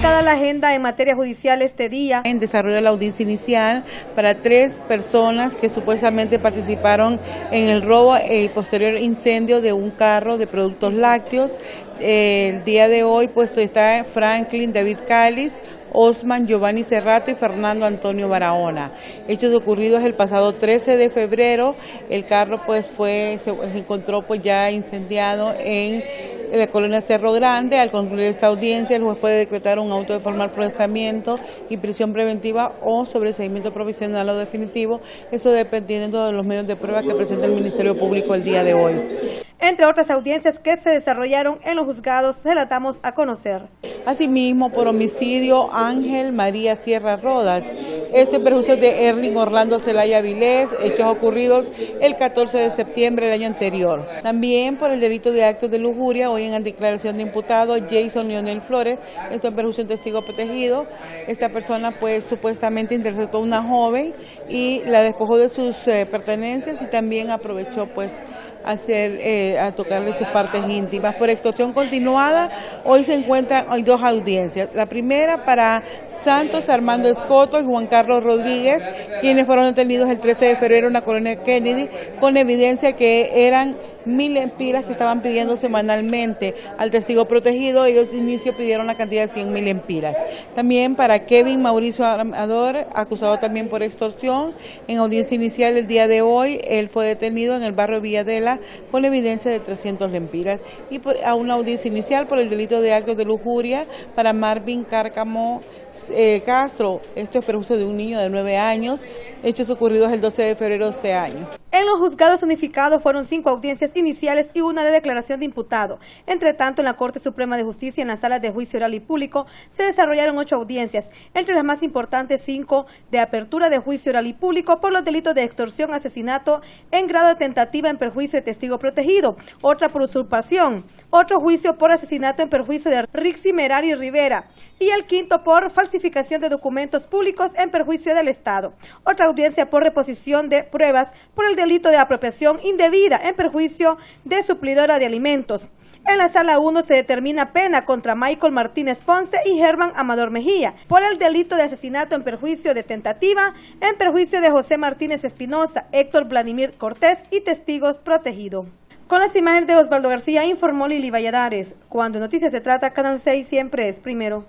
toda la agenda en materia judicial este día. En desarrollo de la audiencia inicial para tres personas que supuestamente participaron en el robo y posterior incendio de un carro de productos lácteos. El día de hoy pues está Franklin David Cáliz, Osman Giovanni Cerrato y Fernando Antonio Barahona. Hechos ocurridos el pasado 13 de febrero, el carro pues fue se encontró pues ya incendiado en la colonia Cerro Grande. Al concluir esta audiencia, el juez puede decretar un auto de formal procesamiento y prisión preventiva o sobreseimiento provisional o definitivo, eso dependiendo de los medios de prueba que presenta el Ministerio Público el día de hoy. Entre otras audiencias que se desarrollaron en los juzgados, se la damos a conocer. Asimismo, por homicidio, Ángel María Sierra Rodas. Este en perjuicio de Erling Orlando Celaya Vilés, hechos ocurridos el 14 de septiembre del año anterior. También por el delito de actos de lujuria, hoy en declaración de imputado Jason Lionel Flores, esto en perjuicio de testigo protegido. Esta persona pues supuestamente interceptó a una joven y la despojó de sus eh, pertenencias y también aprovechó pues hacer, eh, a tocarle sus partes íntimas. Por extorsión continuada, hoy se encuentran, hay dos audiencias. La primera para Santos Armando Escoto y Juan Carlos Rodríguez, quienes fueron detenidos el 13 de febrero en la colonia Kennedy, con evidencia que eran mil empiras que estaban pidiendo semanalmente al testigo protegido. Ellos de inicio pidieron la cantidad de 100 mil empiras. También para Kevin Mauricio Amador, acusado también por extorsión, en audiencia inicial el día de hoy, él fue detenido en el barrio Villadela con evidencia de 300 lempiras. Y a una audiencia inicial por el delito de actos de lujuria para Marvin Cárcamo eh, Castro. Esto es perjuicio de un niño de 9 años, hechos ocurridos el 12 de febrero de este año. En los juzgados unificados fueron cinco audiencias iniciales y una de declaración de imputado. Entre tanto, en la Corte Suprema de Justicia, en las salas de juicio oral y público, se desarrollaron ocho audiencias, entre las más importantes cinco de apertura de juicio oral y público por los delitos de extorsión, asesinato en grado de tentativa en perjuicio de testigo protegido, otra por usurpación, otro juicio por asesinato en perjuicio de Rixi Merari Rivera y el quinto por falsificación de documentos públicos en perjuicio del Estado. Otra audiencia por reposición de pruebas por el delito de apropiación indebida en perjuicio de suplidora de alimentos. En la sala 1 se determina pena contra Michael Martínez Ponce y Germán Amador Mejía por el delito de asesinato en perjuicio de tentativa, en perjuicio de José Martínez Espinosa, Héctor Vladimir Cortés y testigos protegidos. Con las imágenes de Osvaldo García informó Lili Valladares. Cuando noticias se trata, Canal 6 siempre es primero.